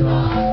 life.